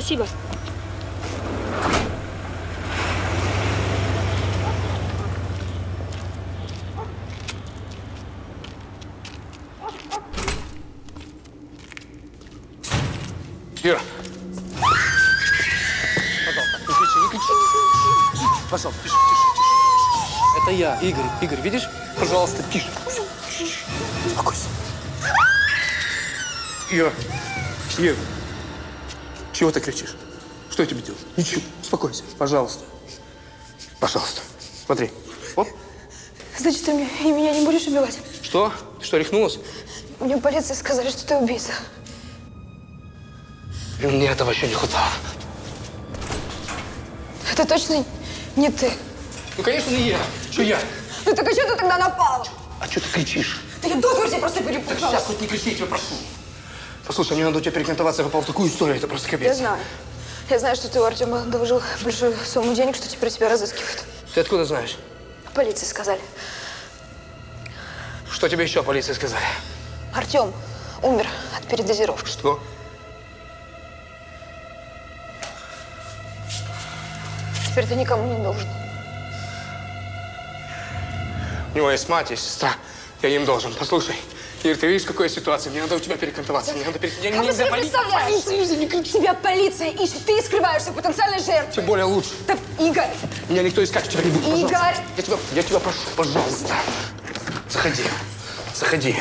Спасибо. Ира. Пожалуйста, не кричи, не кричи. Пожалуйста, тише, тише, тише. Это я, Игорь. Игорь, видишь? Пожалуйста, тише. Успокойся. Ира. Ира. Чего ты кричишь? Что я тебе делаю? Ничего. Успокойся, пожалуйста. Пожалуйста. Смотри. Вот. Значит, ты меня, не будешь убивать? Что? Ты что, рехнулась? Мне в полиции сказали, что ты убийца. И мне этого еще не хватало. Это точно не ты. Ну, конечно, не я. Что я? Ну так а что ты тогда напал? А что ты кричишь? Да я до смерти просто Так перепугалась. сейчас хоть не кричи, я тебя прошу. Послушай, мне надо у тебя перекантоваться. Я попал в такую историю, это просто капец. Я знаю. Я знаю, что ты у Артема доложил большую сумму денег, что теперь тебя разыскивают. Ты откуда знаешь? Полиции сказали. Что тебе еще полиция сказали? Артем умер от передозировки. Что? Теперь ты никому не должен. У него есть мать, есть сестра. Я им должен. Послушай, Ир, ты видишь, какая ситуация? Мне надо у тебя перекантоваться. Мне надо перек... Я Как не ты? Полиция, не кричи. Тебя полиция ищет, ты скрываешься потенциальной жертве. Тем более лучше. Да, Игорь, Меня никто искать тебя не будет. пожалуйста. Игорь! Я тебя, я тебя прошу, пожалуйста. Заходи. Заходи.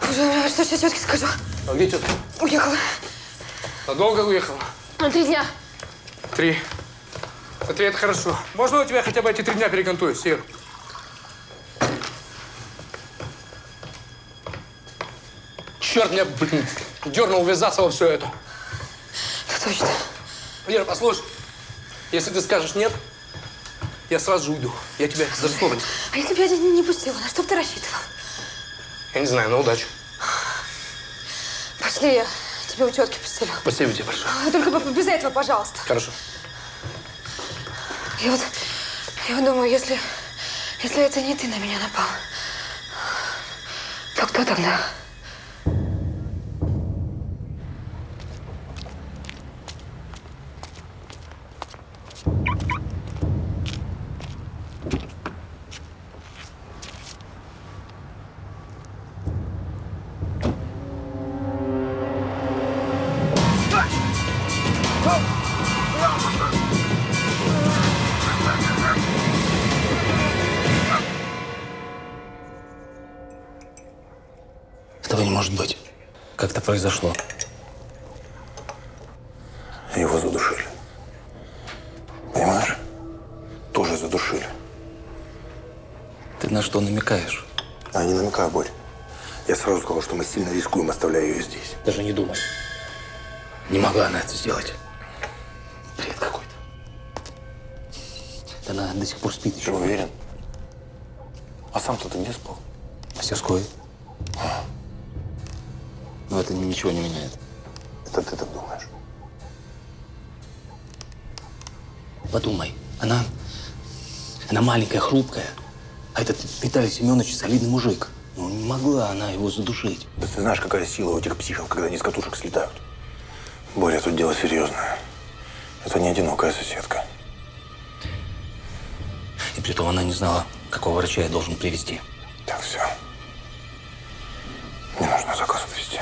Боже, что сейчас тетке скажу? А где тетка? Уехала. Надолго уехала? На три дня. Три. А три – это хорошо. Можно у тебя хотя бы эти три дня перекантуюсь, Ир? Черт меня, блин, дернул ввязаться во все это. Точно. Ира, послушай, если ты скажешь нет, я сразу же уйду. Я тебя за слово не... А если я тебя не пустила, на что бы ты рассчитывал? Я не знаю, на удачу. Пошли, я тебе у тетки постелю. Спасибо тебе большое. Только без этого, пожалуйста. Хорошо. Я вот, я вот думаю, если, если это не ты на меня напал, то кто тогда? Этого не может быть. Как это произошло? Его задушили. Понимаешь? Тоже задушили. Ты на что намекаешь? А не намекаю, Борь. Я сразу сказал, что мы сильно рискуем, оставляя ее здесь. Даже не думай. Не могла она это сделать. Она до сих пор спит Ты еще. уверен? А сам-то ты где спал? Мастерской. Но это ничего не меняет. Это ты так думаешь? Подумай, она... Она маленькая, хрупкая. А этот Виталий Семенович солидный мужик. Ну, не могла она его задушить. Да ты знаешь, какая сила у этих психов, когда они с катушек слетают. Боря, тут дело серьезное. Это не одинокая соседка. И при том она не знала, какого врача я должен привести. Так, все. Мне нужно заказ отвезти.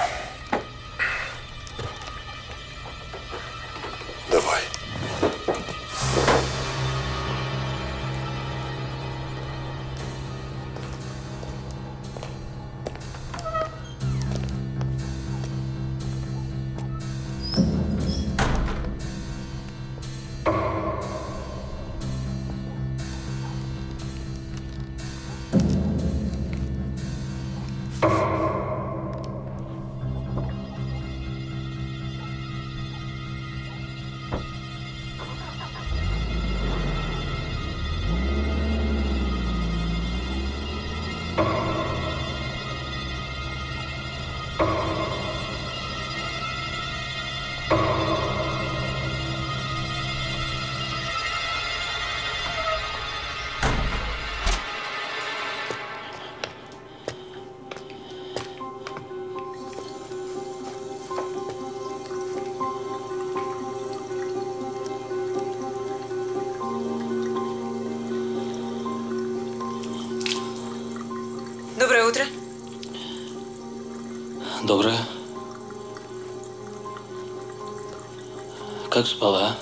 Доброе. Как спала?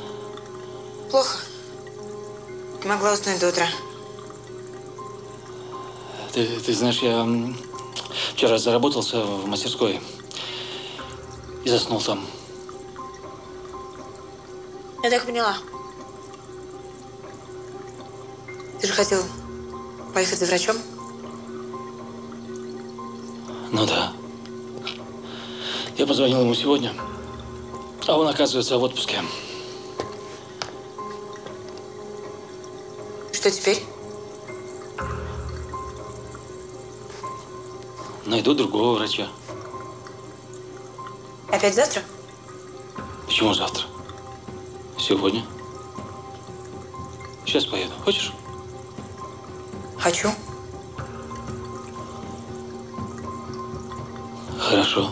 Плохо. Не могла уснуть до утра. Ты, ты знаешь, я вчера заработался в мастерской и заснул там. Я так поняла. Ты же хотел поехать за врачом? Я позвонил ему сегодня, а он, оказывается, в отпуске. Что теперь? Найду другого врача. Опять завтра? Почему завтра? Сегодня. Сейчас поеду. Хочешь? Хочу. Хорошо.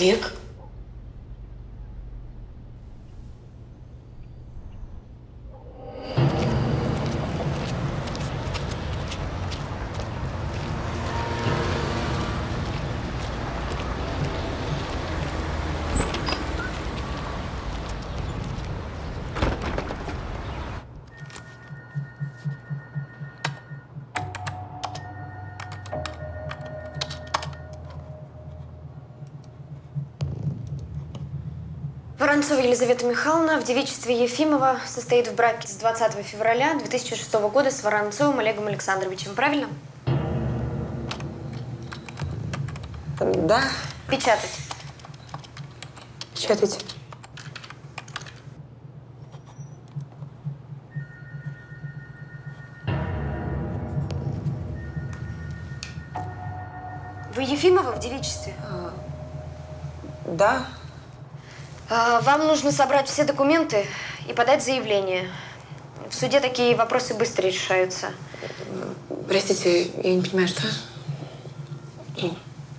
Олег? Елизавета Михайловна в девичестве Ефимова состоит в браке с 20 февраля 2006 года с Воронцовым Олегом Александровичем. Правильно? Да. Печатать. Печатайте. Вы Ефимова в девичестве? Да. А, Вам нужно собрать все документы и подать заявление. В суде такие вопросы быстро решаются. Простите, я не понимаю, что?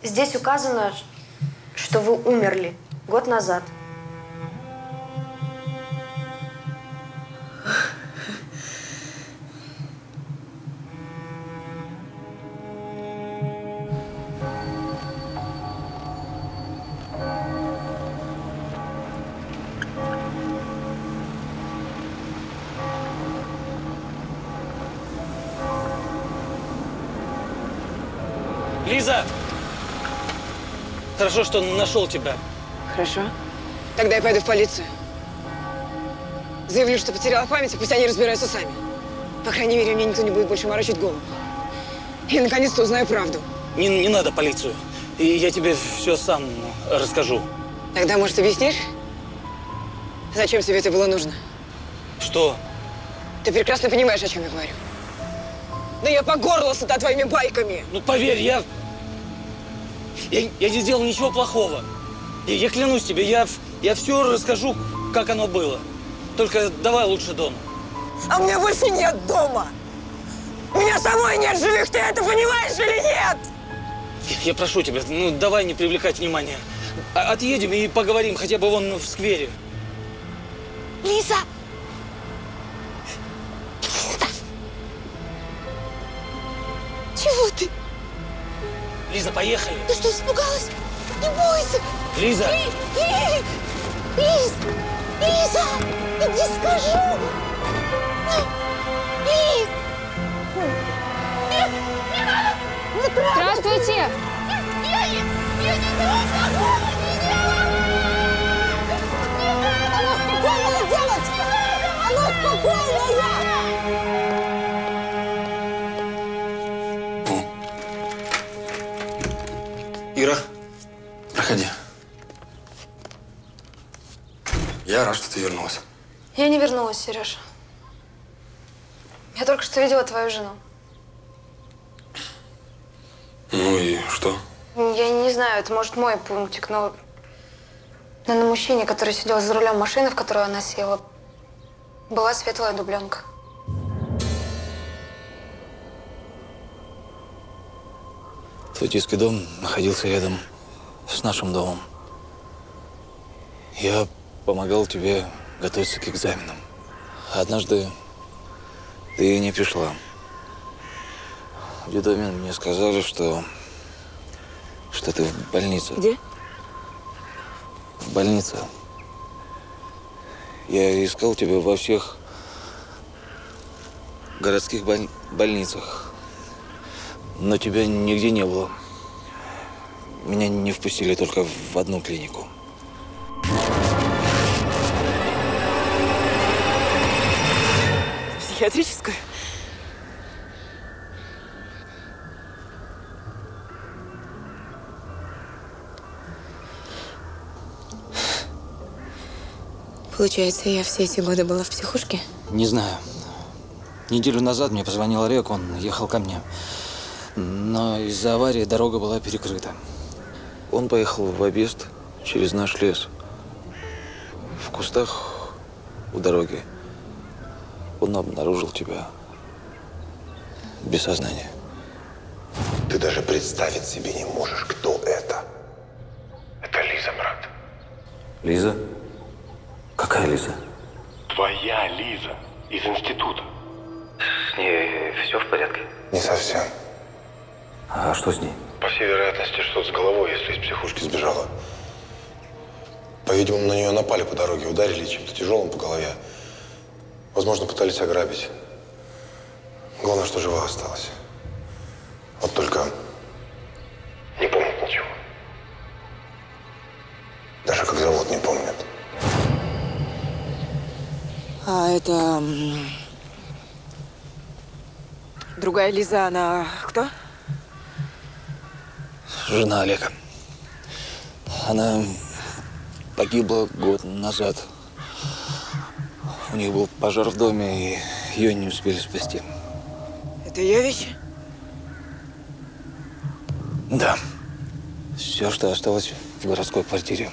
Здесь указано, что вы умерли год назад. Хорошо, что нашел тебя. Хорошо. Тогда я пойду в полицию. Заявлю, что потеряла память, и пусть они разбираются сами. По крайней мере, мне никто не будет больше морочить голову. И наконец-то узнаю правду. Не, не надо полицию. И я тебе все сам расскажу. Тогда, может, объяснишь, зачем тебе это было нужно? Что? Ты прекрасно понимаешь, о чем я говорю. Да я по горло сыта твоими байками. Ну поверь, я... Я, я не сделал ничего плохого. Я, я клянусь тебе, я, я все расскажу, как оно было. Только давай лучше дома. А у меня больше нет дома. У меня самой нет живых, ты это понимаешь или нет? Я, я прошу тебя, ну давай не привлекать внимания. А- Отъедем и поговорим хотя бы вон в сквере. Лиза! Лиза, поехали. Ты что, испугалась? Не бойся! Лиза! Ли- Лиз! Лиза! Иди скажу! Лиз! Здравствуйте! Я, я, я не! Оно спокойно делать! Оно спокойно! Я рад, что ты вернулась. Я не вернулась, Сереж. Я только что видела твою жену. Ну и что? Я не знаю, это может мой пунктик, но... Но на мужчине, который сидел за рулем машины, в которую она села, была светлая дубленка. Твой детский дом находился рядом с нашим домом. Я помогал тебе готовиться к экзаменам. Однажды ты не пришла. В детдоме мне сказали, что, что ты в больнице. Где? В больнице. Я искал тебя во всех городских боль- больницах. Но тебя нигде не было. Меня не впустили только в одну клинику. Психиатрическую? Получается, я все эти годы была в психушке? Не знаю. Неделю назад мне позвонил Олег, он ехал ко мне. Но из-за аварии дорога была перекрыта. Он поехал в объезд через наш лес. В кустах у дороги он обнаружил тебя без сознания. Ты даже представить себе не можешь, кто это. Это Лиза, брат. Лиза? Какая Лиза? Твоя Лиза из института. С ней все в порядке. Не совсем. А что с ней? По всей вероятности, что с головой, если из психушки сбежала. По-видимому, на нее напали по дороге, ударили чем-то тяжелым по голове. Возможно, пытались ограбить. Главное, что жива осталась. Вот только не помнит ничего. Даже как зовут не помнит. А это... Другая Лиза, она кто? Жена Олега. Она погибла год назад. У них был пожар в доме, и ее не успели спасти. Это ее вещи? Да. Все, что осталось в городской квартире.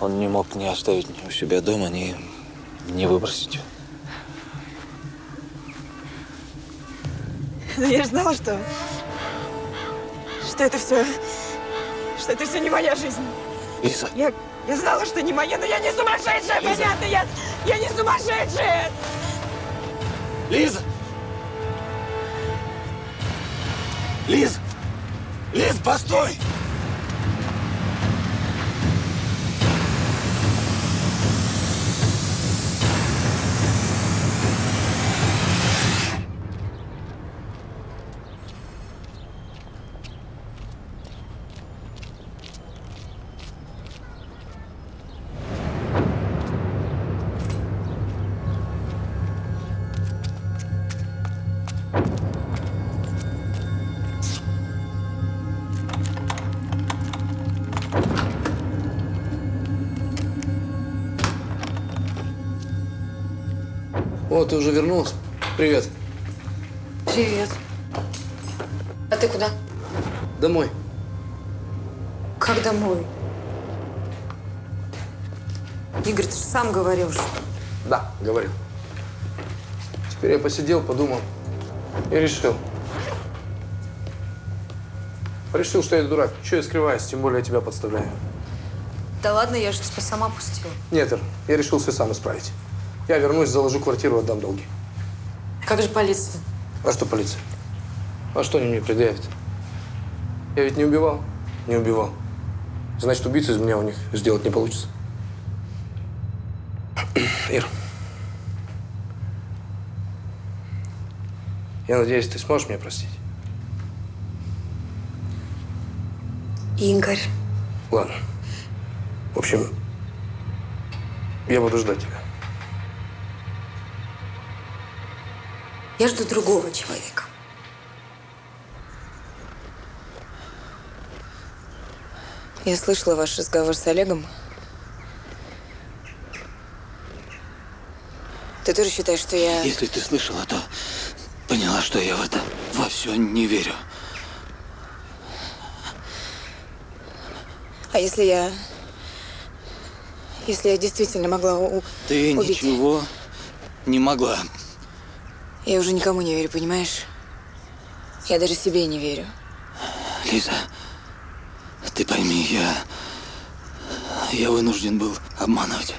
Он не мог ни оставить ни у себя дома, ни, ни выбросить. Ну, я же знала, что... Что это все... Что это все не моя жизнь. Лиза, Я, я знала, что не моя, но я не сумасшедшая, понятно? Я, я не сумасшедшая! Лиза! Лиз! Лиз, постой! О, ты уже вернулась? Привет. Привет. А ты куда? Домой. Как домой? Игорь, ты же сам говорил, что... Да, говорю. Теперь я посидел, подумал и решил. Решил, что я дурак. Че я скрываюсь, тем более я тебя подставляю. Да ладно, я же тебя сама пустила. Нет, Ир, я решил все сам исправить. Я вернусь, заложу квартиру, отдам долги. Как же полиция? А что полиция? А что они мне предъявят? Я ведь не убивал. Не убивал. Значит, убийцу из меня у них сделать не получится. Ир. Я надеюсь, ты сможешь меня простить? Игорь. Ладно. В общем, я буду ждать тебя. Я жду другого человека. Я слышала ваш разговор с Олегом. Ты тоже считаешь, что я... Если ты слышала, то поняла, что я в это во все не верю. А если я... Если я действительно могла у- Ты убить... ничего не могла. Я уже никому не верю, понимаешь? Я даже себе не верю. Лиза, ты пойми, я... Я вынужден был обманывать.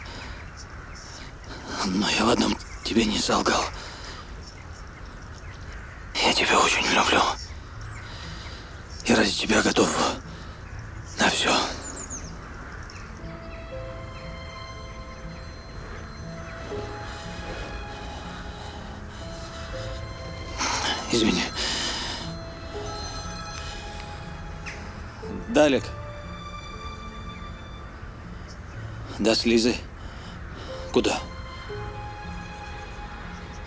Но я в одном тебе не солгал. Я тебя очень люблю. И ради тебя готов Далек. Да, с Лизой. Куда?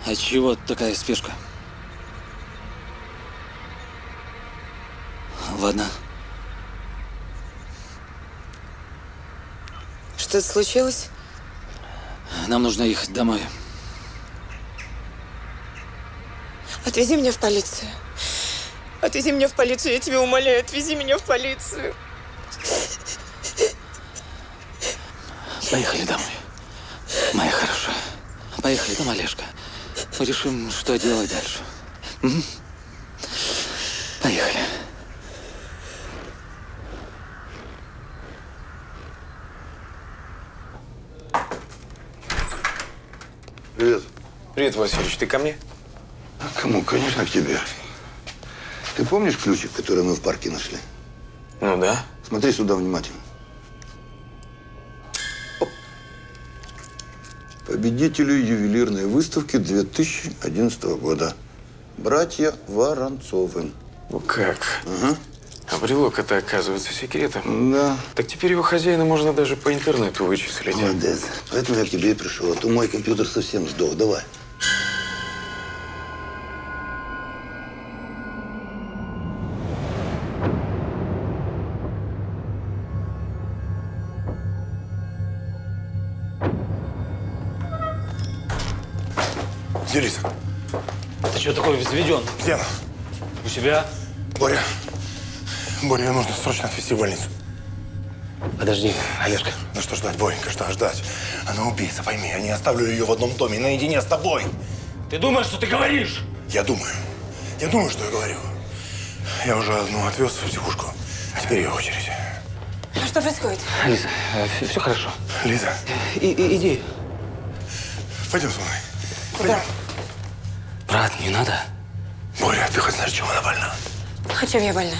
А чего такая спешка? Ладно. Что-то случилось? Нам нужно ехать домой. Отвези меня в полицию. Отвези меня в полицию, я тебя умоляю, отвези меня в полицию. Поехали домой. Моя хорошая. Поехали там, Олежка. Мы решим, что делать дальше. М? Поехали. Привет. Привет, Васильевич, ты ко мне? А кому? Конечно, к тебе. Ты помнишь ключик, который мы в парке нашли? Ну да. Смотри сюда внимательно. Оп. Победителю ювелирной выставки 2011 года. Братья Воронцовы. Ну как? Ага. А брелок это оказывается секретом. Да. Так теперь его хозяина можно даже по интернету вычислить. Молодец. Поэтому я к тебе и пришел. А то мой компьютер совсем сдох. Давай. Взведен? Где она? У себя? Боря. Боря, ее нужно срочно отвезти в больницу. Подожди, Олежка. Ну что ждать, Боренька, что ждать? Она убийца, пойми. Я не оставлю ее в одном доме наедине с тобой. Ты думаешь, что ты говоришь? Я думаю. Я думаю, что я говорю. Я уже одну отвез в психушку. А теперь ее очередь. А что происходит? Лиза, все, хорошо. Лиза, И, и- иди. пойдем со мной. Пойдем. Брат, не надо. Боря, ты хоть знаешь, чем она больна? А чем я больна?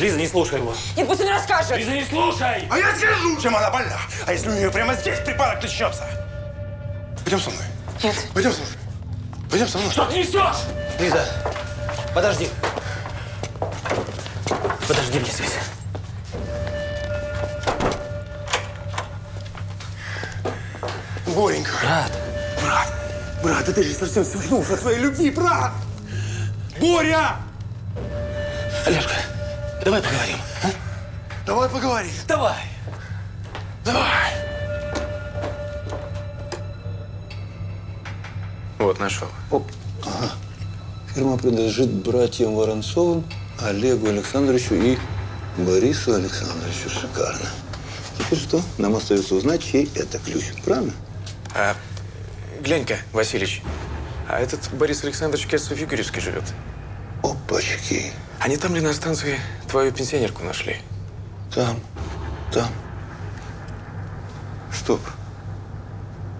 Лиза, не слушай его. Нет, пусть он расскажет. Лиза, не слушай! А я скажу, чем она больна. А если у нее прямо здесь припадок начнется? Пойдем со мной. Нет. Пойдем со мной. Пойдем со мной. Что ты несешь? Лиза, подожди. Подожди мне здесь. Боренька. Брат, Брат, брат, да ты же совсем свихнулся от своей любви, брат! Боря! Олежка, давай поговорим. а? Давай поговорим. Давай. Давай. Вот, нашел. Оп. Ага. Фирма принадлежит братьям Воронцовым, Олегу Александровичу и Борису Александровичу. Шикарно. Теперь что? Нам остается узнать, чей это ключ. Правильно? А, глянь-ка, Васильевич, а этот Борис Александрович, кажется, в Югоревске живет. Опачки. А не там ли на станции твою пенсионерку нашли? Там, там. Стоп.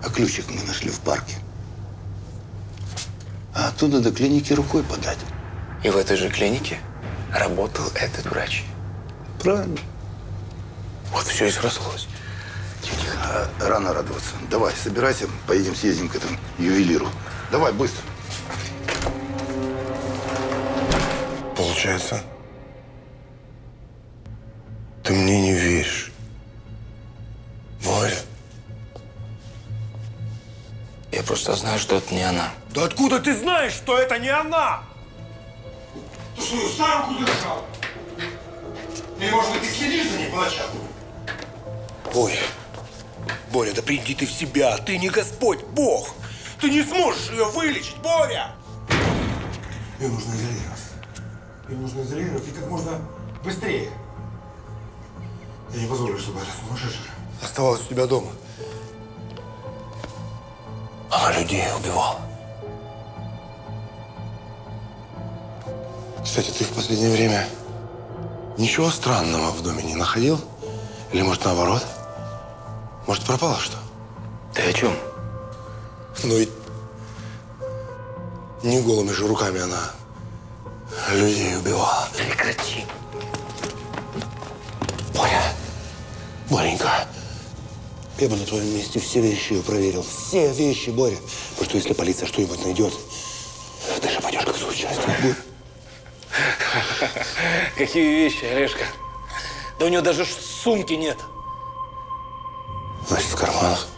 А ключик мы нашли в парке. А оттуда до клиники рукой подать. И в этой же клинике работал этот врач. Правильно. Вот все и срослось. А, рано радоваться. Давай, собирайся, поедем съездим к этому ювелиру. Давай, быстро. Получается, ты мне не веришь. Боря. Я просто знаю, что это не она. Да откуда ты знаешь, что это не она? Ты что, за руку держал? Или, может быть, ты следишь за ней по ночам? Боря, Боря, да приди ты в себя. Ты не Господь, Бог. Ты не сможешь ее вылечить, Боря! Ее нужно изолировать. Ее нужно изолировать и как можно быстрее. Я не позволю, чтобы эта сумасшедшая оставалась у тебя дома. Она людей убивала. Кстати, ты в последнее время ничего странного в доме не находил? Или, может, наоборот? Может, пропало что? Ты о чем? Ну ведь не голыми же руками она людей убивала. Прекрати. Боря, Боренька, я бы на твоем месте все вещи ее проверил. Все вещи, Боря. Потому что если полиция что-нибудь найдет, ты же пойдешь как соучастник. Какие вещи, Олежка? Да у него даже сумки нет. Значит, в карманах.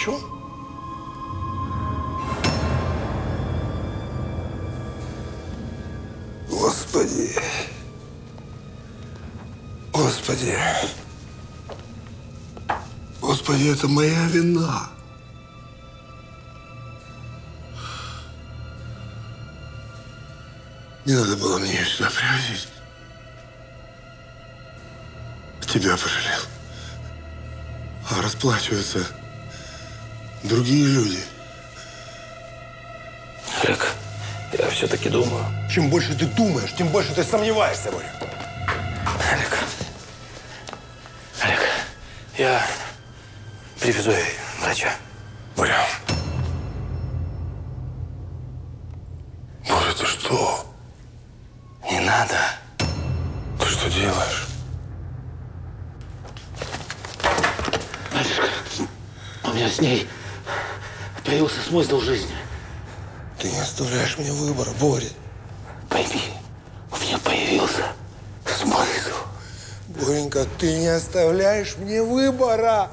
Врачом? Господи. Господи. Господи, это моя вина. Не надо было мне ее сюда привозить. Тебя пожалел. А расплачиваются другие люди. Олег, я все-таки думаю. Чем больше ты думаешь, тем больше ты сомневаешься, Боря. Олег. Олег, я привезу ей врача. Боря. Боря, ты что? Не надо. Ты что делаешь? Олежка, у меня с ней смысл жизни. Ты не оставляешь мне выбора, Боря. Пойми, у меня появился смысл. Боренька, ты не оставляешь мне выбора.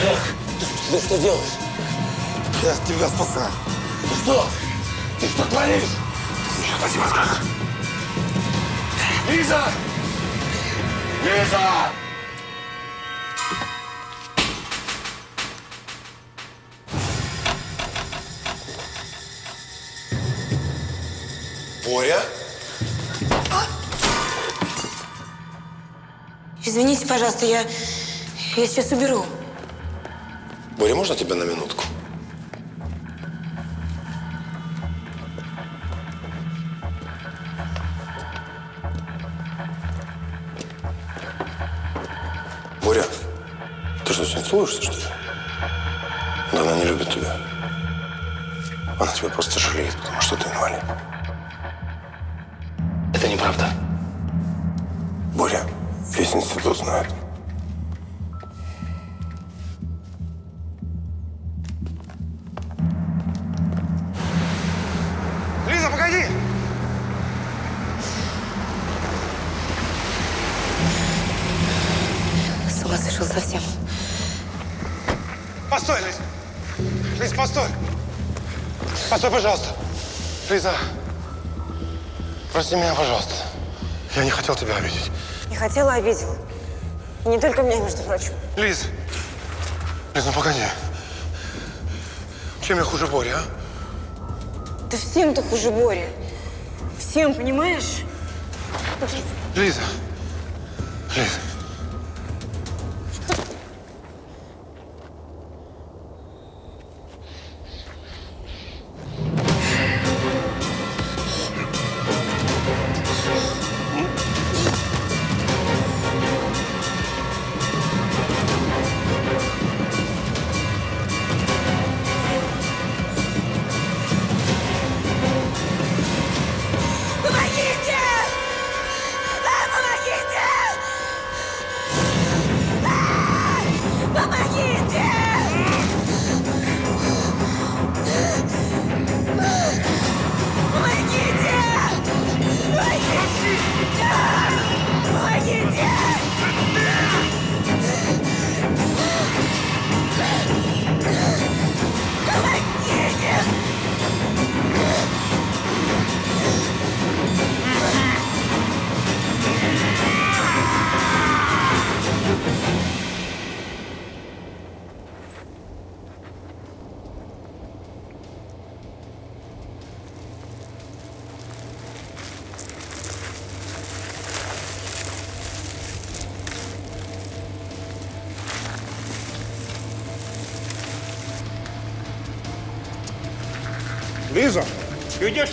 Олег, ты, ты что делаешь? Я тебя спасаю. Ты что? Ты что творишь? Сейчас спасибо скажешь. Лиза! Лиза! Боря? Извините, пожалуйста, я, я сейчас уберу. Боря, можно тебя на минутку? Боря, ты что, с ней целуешься, что ли? Да она не любит тебя. Она тебя просто жалеет, потому что ты инвалид неправда. Боря, весь институт знает. Лиза, погоди! С совсем. Постой, Лиз! Лиз, постой! Постой, пожалуйста! Лиза! Прости меня, пожалуйста. Я не хотел тебя обидеть. Не хотела, а обидела. И не только меня, между прочим. Лиз! Лиз, ну погоди. Чем я хуже Бори, а? Да всем ты хуже Бори. Всем, понимаешь? Лиза! Лиза!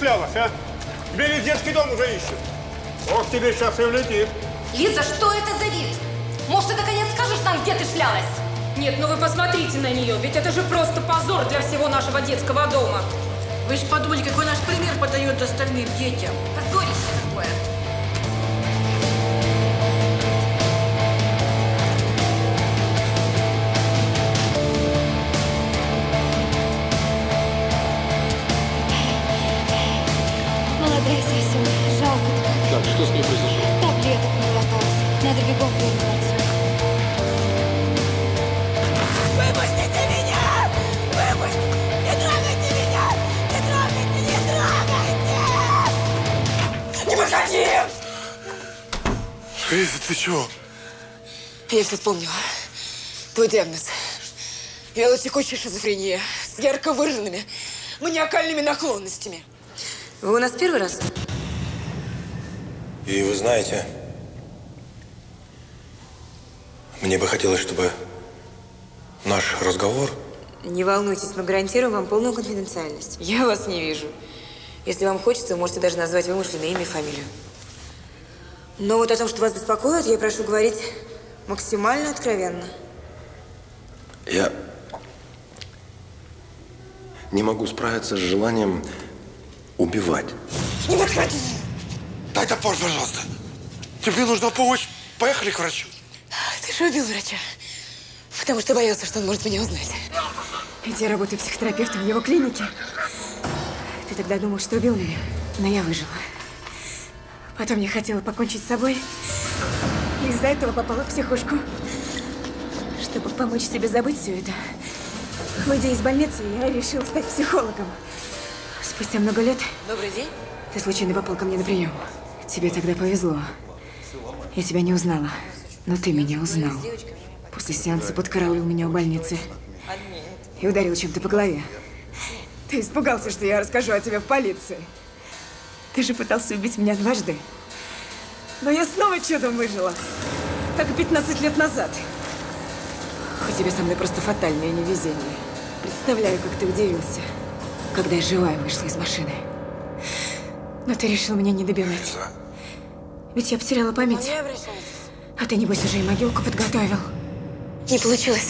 Шлялась, а? Тебе весь детский дом уже ищет. Ох, тебе сейчас и влетит. Лиза, что это за вид? Может, ты наконец скажешь нам, где ты шлялась? Нет, ну вы посмотрите на нее, ведь это же просто позор для всего нашего детского дома. Вы же подумали, какой наш пример подает остальным детям. Позорище ты чего? Я все вспомнила. Твой диагноз. Вялотекущая шизофрения с ярко выраженными маниакальными наклонностями. Вы у нас первый раз? И вы знаете, мне бы хотелось, чтобы наш разговор Не волнуйтесь, мы гарантируем вам полную конфиденциальность. Я вас не вижу. Если вам хочется, вы можете даже назвать вымышленное имя и фамилию. Но вот о том, что вас беспокоит, я прошу говорить максимально откровенно. Я не могу справиться с желанием убивать. Не подходи! Дай топор, пожалуйста. Тебе нужна помощь. Поехали к врачу. Ты же убил врача. Потому что боялся, что он может меня узнать. Ведь я работаю психотерапевтом в его клинике. Ты тогда думал, что убил меня, но я выжила. Потом я хотела покончить с собой. Из-за этого попала в психушку. Чтобы помочь себе забыть все это. Выйдя из больницы, я решила стать психологом. Спустя много лет... Добрый день. Ты случайно попал ко мне на прием. Тебе тогда повезло. Я тебя не узнала, но ты меня узнал. После сеанса подкараулил меня у больницы и ударил чем-то по голове. Ты испугался, что я расскажу о тебе в полиции. Ты же пытался убить меня дважды. Но я снова чудом выжила. Как и 15 лет назад. У тебя со мной просто фатальное невезение. Представляю, как ты удивился, когда я живая вышла из машины. Но ты решил меня не добивать. Ведь я потеряла память. А ты, небось, уже и могилку подготовил. Не получилось.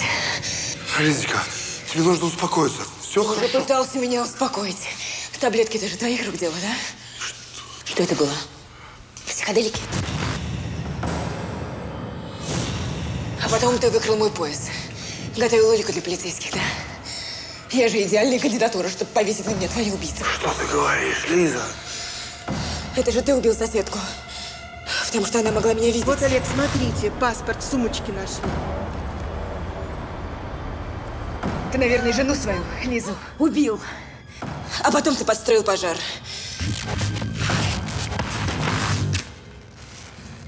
Лизочка, тебе нужно успокоиться. Все Ты хорошо. пытался меня успокоить. Таблетки даже твоих рук дело, да? Что это было? Психоделики? А потом ты выкрал мой пояс. Готовил улику для полицейских, да? Я же идеальная кандидатура, чтобы повесить на меня твои убийцы. Что ты говоришь, Лиза? Это же ты убил соседку. Потому что она могла меня видеть. Вот, Олег, смотрите, паспорт в сумочке нашли. Ты, наверное, жену свою, Лизу, убил. А потом ты подстроил пожар.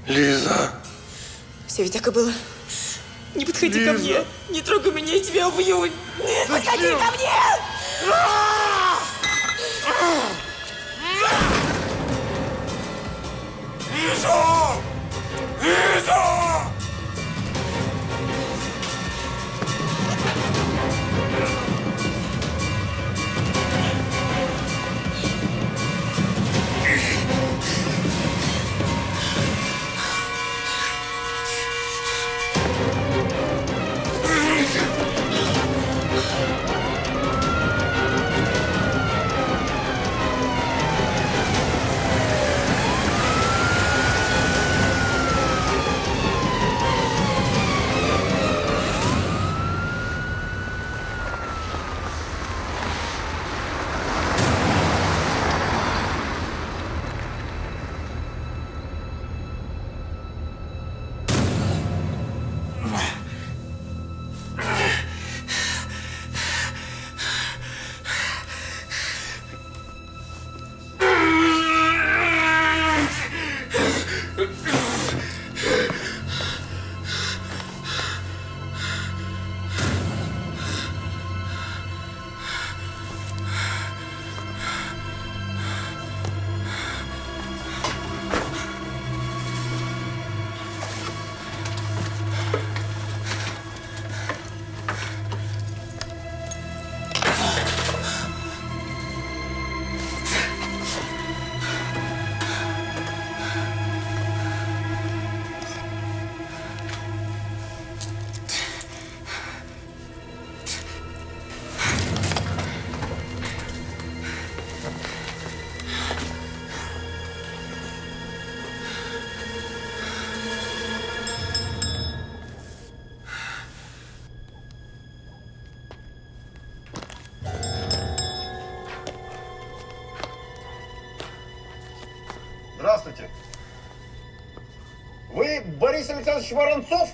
Лиза. Все ведь так и было. Не подходи ко Лиза. мне. Не трогай меня, я тебя убью. Не подходи Зачем? ко мне! Лиза! Лиза! Борис Александрович Воронцов?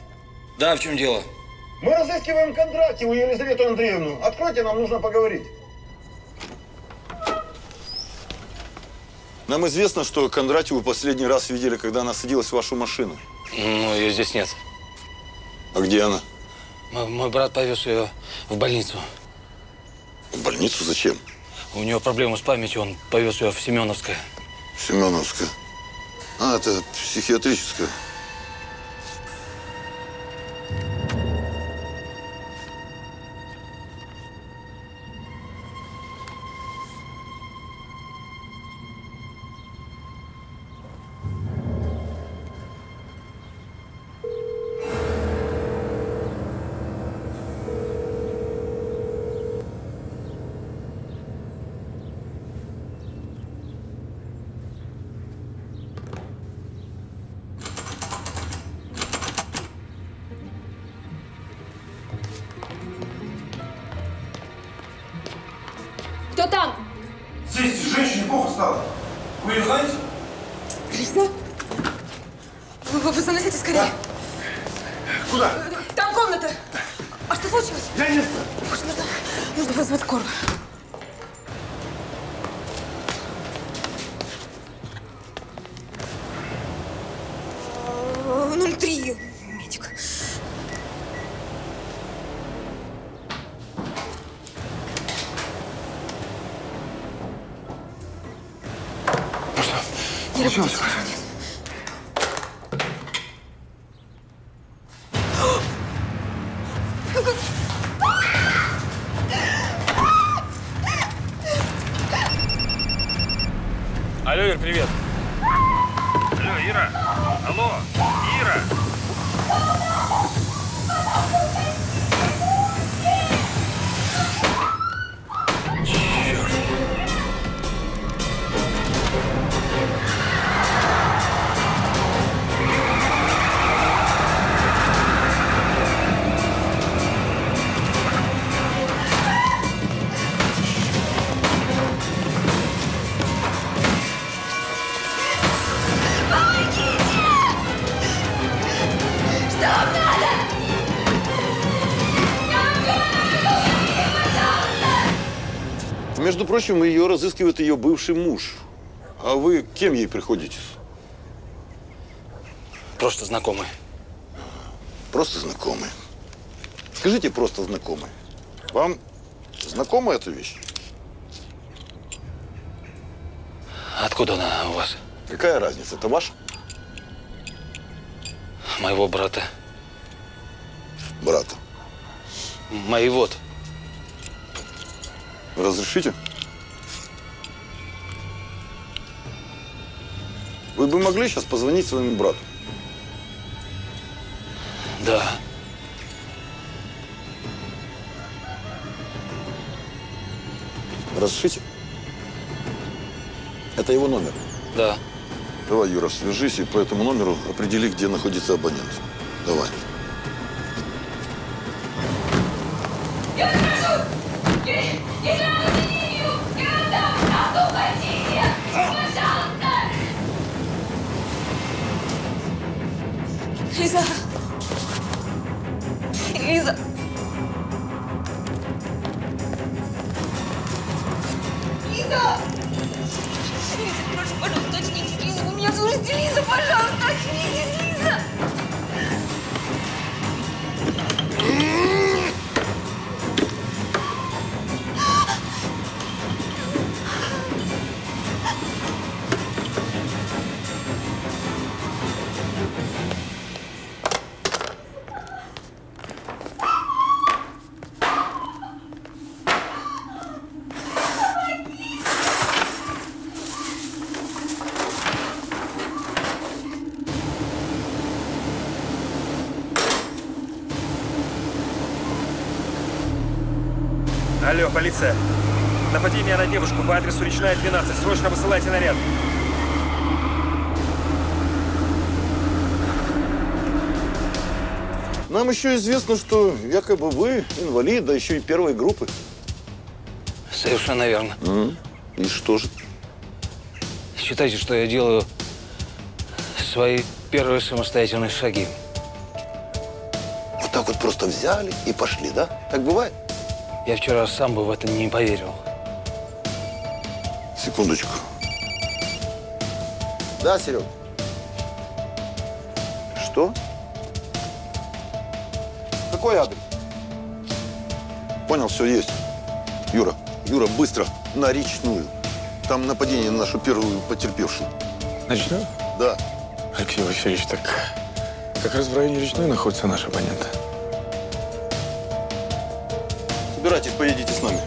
Да, в чем дело? Мы разыскиваем Кондратьеву Елизавету Андреевну. Откройте, нам нужно поговорить. Нам известно, что Кондратьеву последний раз видели, когда она садилась в вашу машину. Ну, ее здесь нет. А где она? Мой, мой брат повез ее в больницу. В больницу зачем? У нее проблемы с памятью, он повез ее в Семеновское. Семеновская. А, это психиатрическая. Прочим, ее разыскивает ее бывший муж. А вы кем ей приходитесь? Просто знакомый. Просто знакомые. Скажите просто знакомые. Вам знакома эта вещь? Откуда она у вас? Какая разница? Это ваша? Моего брата. Брата. Моего-то. Разрешите? Вы бы могли сейчас позвонить своему брату? Да. Разрешите? Это его номер. Да. Давай, Юра, свяжись и по этому номеру определи, где находится абонент. Давай. Я прошу! Не, не надо линию! Не надо! Правда, уходите! Пожалуйста! Лиза! Лиза! Лиза! Лиза, прошу, пожалуйста, очнитесь, Лиза! Вы меня слушаете, Лиза, пожалуйста, очнитесь, полиция. Нападение на девушку по адресу Речная, 12. Срочно высылайте наряд. Нам еще известно, что якобы вы инвалид, да еще и первой группы. Совершенно верно. Мгм. И что же? Считайте, что я делаю свои первые самостоятельные шаги. Вот так вот просто взяли и пошли, да? Так бывает? Я вчера сам бы в это не поверил. Секундочку. Да, Серег? Что? Какой адрес? Понял, все есть. Юра, Юра, быстро на речную. Там нападение на нашу первую потерпевшую. Ночную? Да. Алексей Васильевич, так как раз в районе речной находится наш абонент. Собирайтесь, поедете с нами.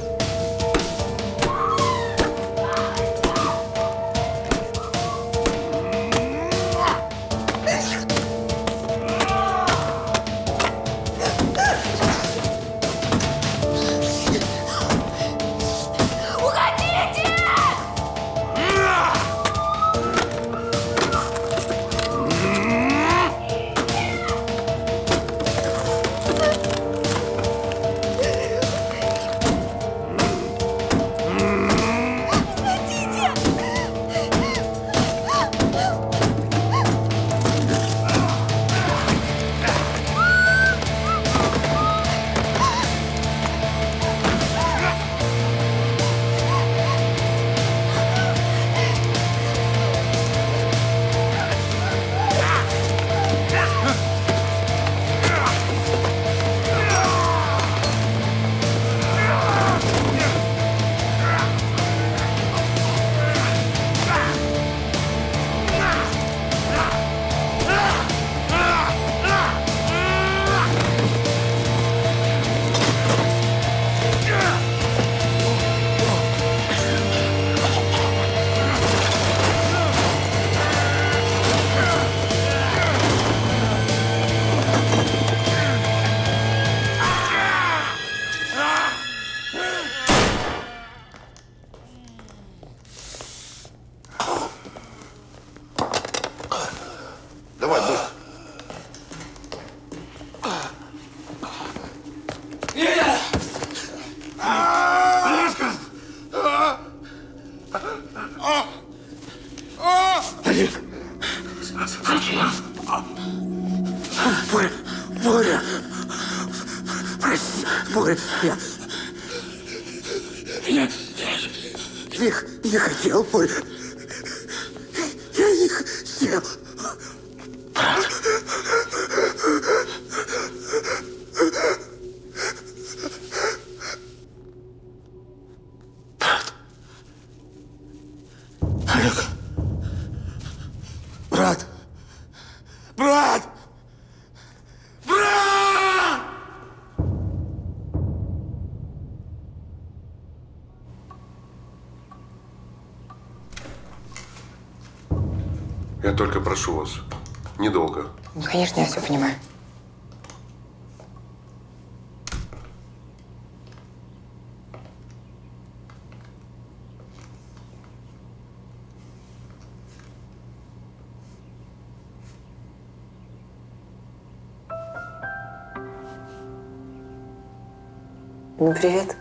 Ну, привет.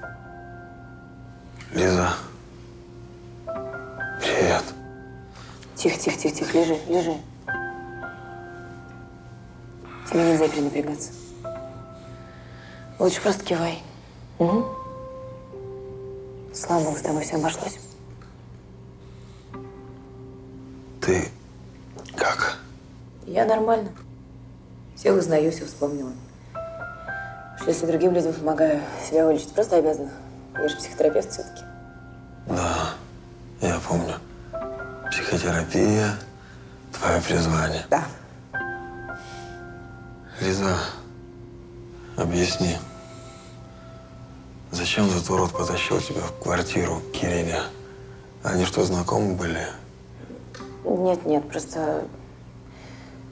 Лиза. Привет. Тихо, тихо, тихо, тихо, лежи, лежи. Тебе нельзя перенапрягаться. Лучше просто кивай. Угу. Слава богу, с тобой все обошлось. Ты как? Я нормально. Все узнаю, все вспомнила. Если другим людям помогаю, себя вылечить просто обязана. Я же психотерапевт все-таки. Да, я помню. Психотерапия – твое призвание. Да. Лиза, объясни, зачем этот урод потащил тебя в квартиру к Кирине? Они что, знакомы были? Нет, нет, просто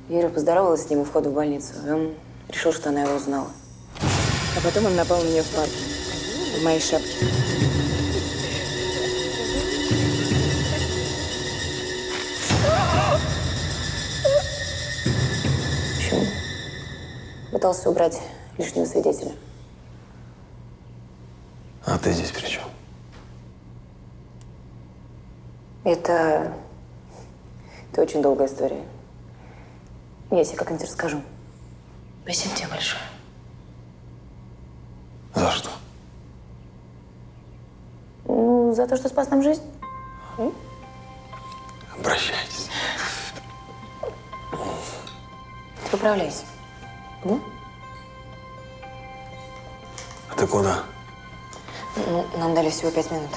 Вера поздоровалась с ним у входа в больницу, и он решил, что она его узнала. А потом он напал на нее в парке, в моей шапке. В общем, пытался убрать лишнего свидетеля. А ты здесь при чем? Это... Это очень долгая история. Я тебе как-нибудь расскажу. Спасибо тебе большое. За что? Ну, за то, что спас нам жизнь. Обращайтесь. Поправляйся. М? А ты куда? Ну, нам дали всего пять минут.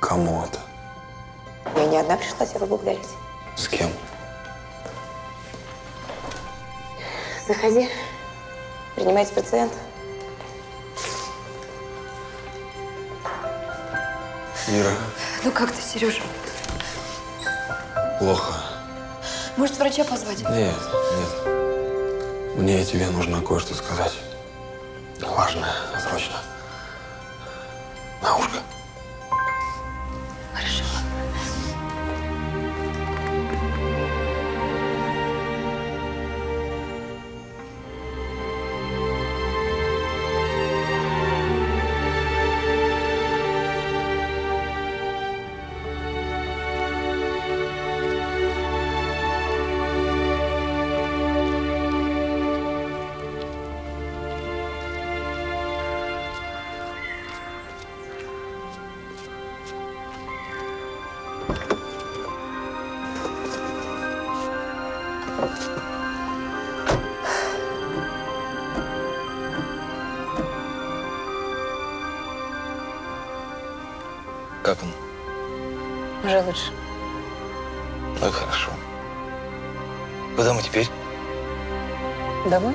Кому это? Я не одна пришла тебя поблагодарить. С кем? Заходи. Принимайте пациента. Ира, Ну как ты, Сережа? плохо. Может, врача позвать? Нет, нет. Мне тебе нужно кое-что сказать. Важное, срочно. Уже лучше. Ну и хорошо. Куда мы теперь? Домой?